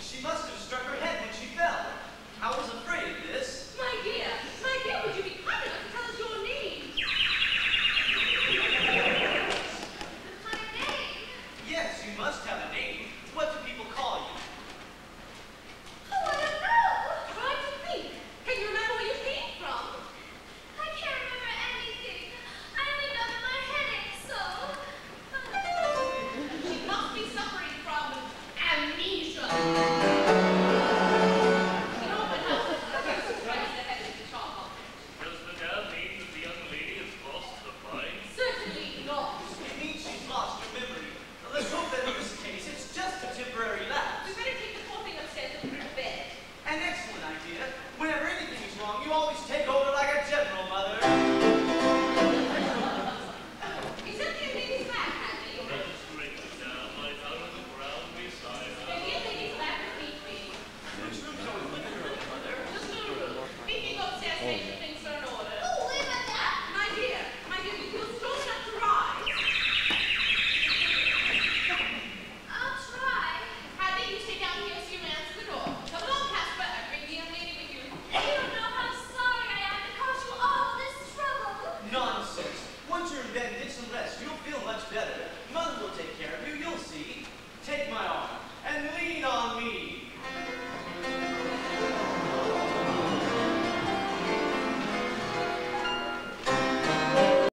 She must have struck and get some rest. You